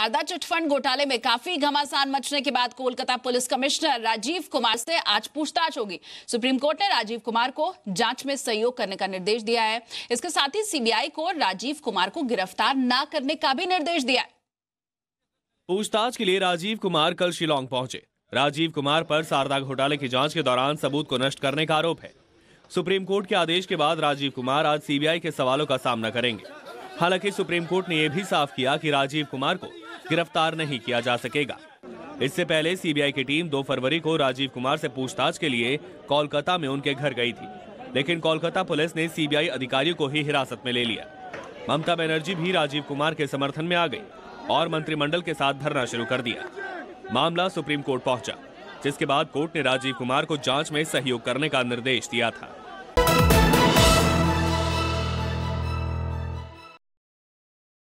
Sharda chit fund घोटाले में काफ़ी घमासान मचने के बाद कोलकाता पुलिस कमिश्नर राजीव कुमार से आज पूछताछ होगी। सुप्रीम कोर्ट ने राजीव कुमार को जाँच में सहयोग करने का निर्देश दिया है। इसके साथ ही सीबीआई को राजीव कुमार को गिरफ़्तार न करने का भी निर्देश दिया है। पूछताछ के लिए राजीव कुमार कल शिलोंग पहुँचे। राजीव कुमार पर शारदा घोटाले की जाँच के दौरान सबूत को नष्ट करने का आरोप है। सुप्रीम कोर्ट के आदेश के बाद राजीव कुमार आज सीबीआई के सवालों का सामना करेंगे। हालाँकि सुप्रीम कोर्ट ने यह भी साफ़ किया कि राजीव कुमार को गिरफ़्तार नहीं किया जा सकेगा। इससे पहले सीबीआई की टीम 2 फरवरी को राजीव कुमार से पूछताछ के लिए कोलकाता में उनके घर गई थी। लेकिन कोलकाता पुलिस ने सीबीआई अधिकारियों को ही हिरासत में ले लिया। ममता बनर्जी भी राजीव कुमार के समर्थन में आ गई और मंत्रिमंडल के साथ धरना शुरू कर दिया। मामला सुप्रीम कोर्ट पहुँचा, जिसके बाद कोर्ट ने राजीव कुमार को जाँच में सहयोग करने का निर्देश दिया था।